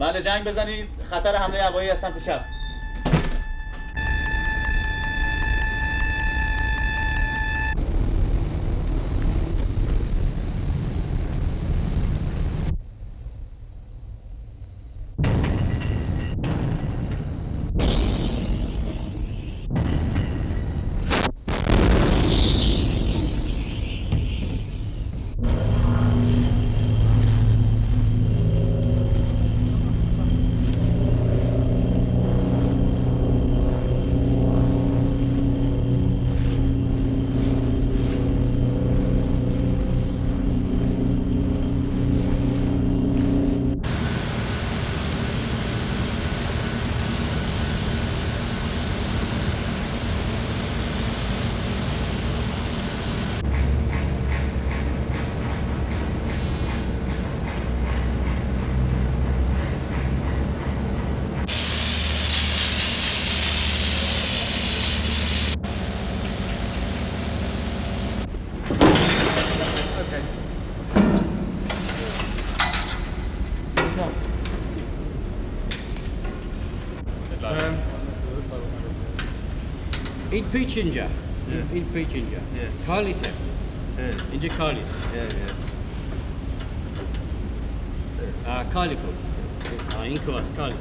بله جنگ بزنید. خطر حمله هوایی از سمت شب. Um, eat peach ginger. Yeah. Eat peach ginger. Yeah. Kali seft. Yeah. Ginger kali seft. Yeah, yeah. Uh, food. Uh, in kali.